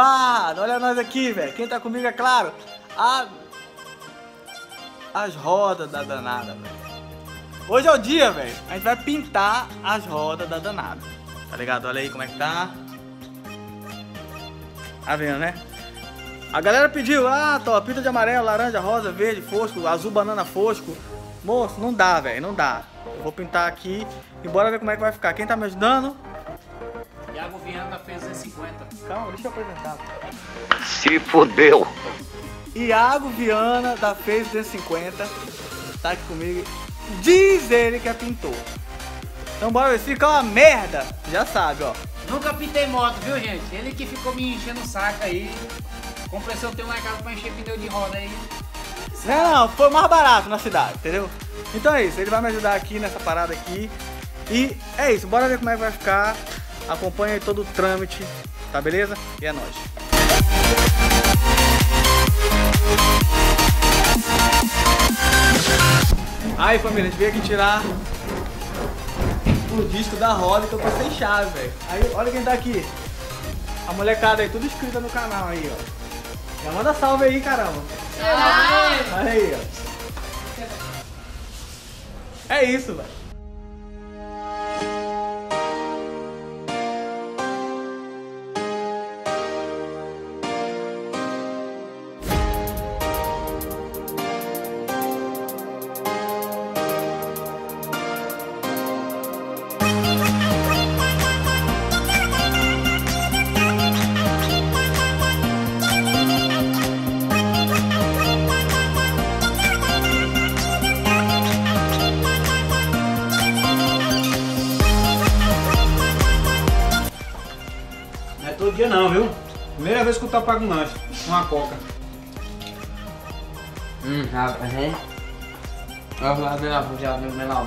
bombado! Olha nós aqui, velho. Quem tá comigo é claro. A... As rodas da danada, velho. Hoje é o dia, velho. A gente vai pintar as rodas da danada. Tá ligado? Olha aí como é que tá. Tá vendo, né? A galera pediu, ah, tô, pinta de amarelo, laranja, rosa, verde, fosco, azul, banana, fosco. Moço, não dá, velho, não dá. Eu vou pintar aqui e bora ver como é que vai ficar. Quem tá me ajudando? Iago Vinha Calma, deixa eu apresentar. Se fudeu. Iago Viana, da Fez 250, tá aqui comigo. Diz ele que é pintor. Então bora ver se fica uma merda. Já sabe, ó. Nunca pintei moto, viu, gente? Ele que ficou me enchendo o saco aí. Comprei seu teu na casa pra encher pneu de roda aí. Não, não, foi mais barato na cidade, entendeu? Então é isso, ele vai me ajudar aqui nessa parada aqui. E é isso, bora ver como é que vai ficar Acompanha aí todo o trâmite, tá beleza? E é nóis. Aí família, a gente veio aqui tirar o disco da roda que eu tô sem chave, velho. Aí, olha quem tá aqui. A molecada aí, tudo inscrita no canal aí, ó. Já manda salve aí, caramba. Olha aí, ó. É isso, velho. Vez que eu tô pago um lanche, uma coca. Hum. Vamos lá, vem lá, já, vem lá.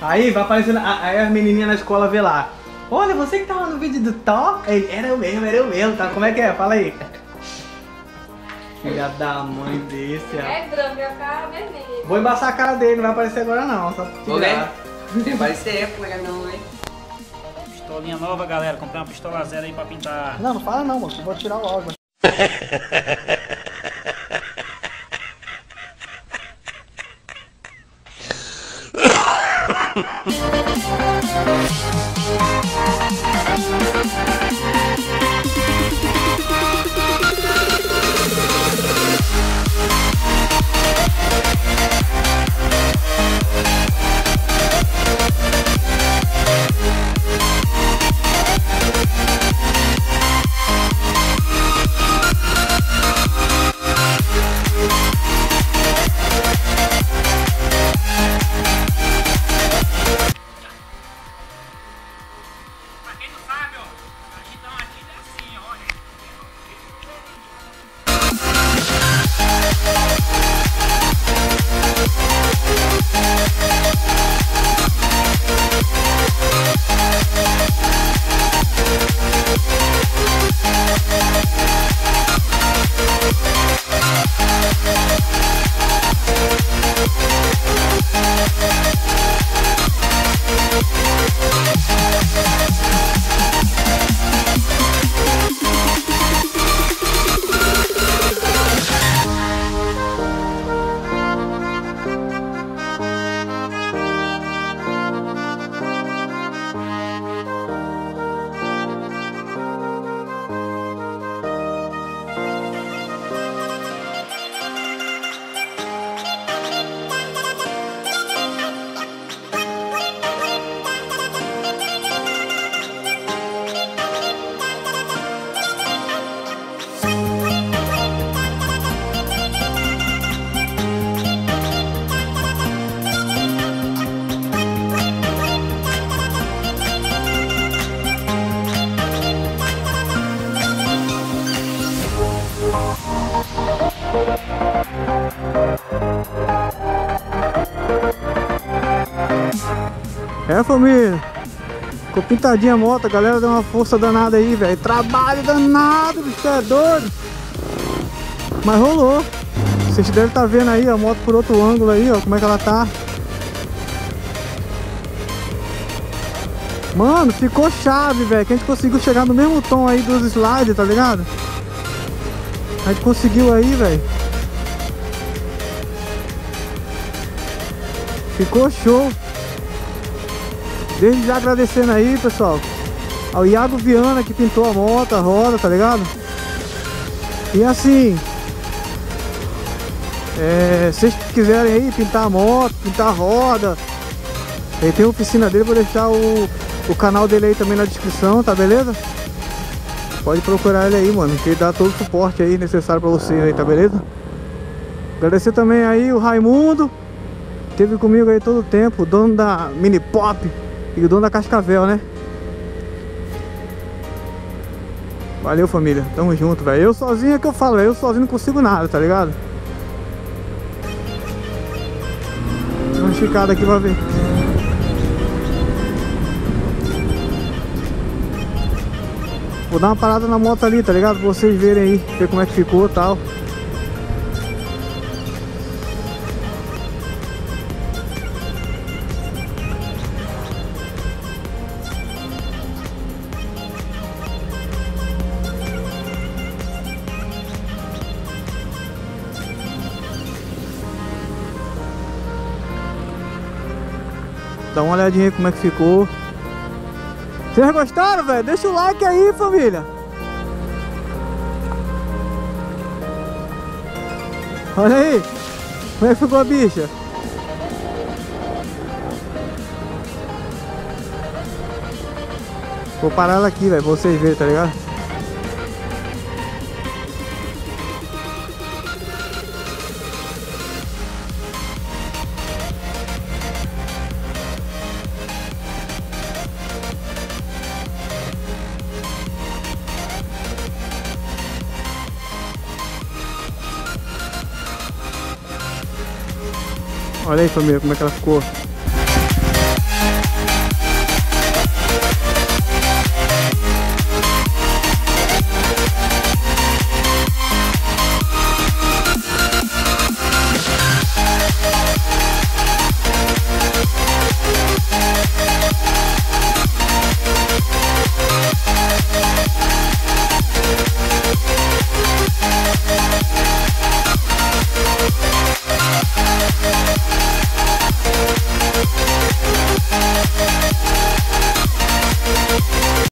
Aí vai aparecendo, a- aí as menininhas na escola vê lá. Olha, você que tava no vídeo do Thor? Ele, era eu mesmo, era eu mesmo, tá? Como é que é? Fala aí. Filha da mãe desse, ó. É branco e a cara vermelha. Vou embaçar a cara dele, não vai aparecer agora não, só pra Vou tirar. ver. Tem parecer, colega não, hein? Pistolinha nova, galera. Comprei uma pistola zero aí pra pintar. Não, não fala não, moço, vou tirar o áudio. É família, ficou pintadinha a moto, a galera deu uma força danada aí, velho. Trabalho danado, bicho, é doido. Mas rolou. Vocês devem estar vendo aí a moto por outro ângulo aí, ó, como é que ela tá. Mano, ficou chave, velho. Que a gente conseguiu chegar no mesmo tom aí dos slides, tá ligado? A gente conseguiu aí, velho. Ficou show. Desde já agradecendo aí, pessoal. Ao Iago Viana que pintou a moto, a roda, tá ligado? E assim, é, se vocês quiserem aí pintar a moto, pintar a roda, ele tem a oficina dele, vou deixar o, o canal dele aí também na descrição, tá beleza? Pode procurar ele aí, mano, que ele dá todo o suporte aí necessário pra você aí, tá beleza? Agradecer também aí o Raimundo, que teve comigo aí todo o tempo, dono da Mini Pop e o dono da Cascavel, né? Valeu família, tamo junto, velho. Eu sozinho é que eu falo, véio. eu sozinho não consigo nada, tá ligado? Vamos ficar daqui pra ver. Vou dar uma parada na moto ali, tá ligado? Pra vocês verem aí, ver como é que ficou e tal. Dá uma olhadinha como é que ficou. Vocês gostaram, velho? Deixa o like aí, família. Olha aí. Como é que ficou a bicha? Vou parar ela aqui, velho, pra vocês verem, tá ligado? Olha aí, família, como é que ela ficou.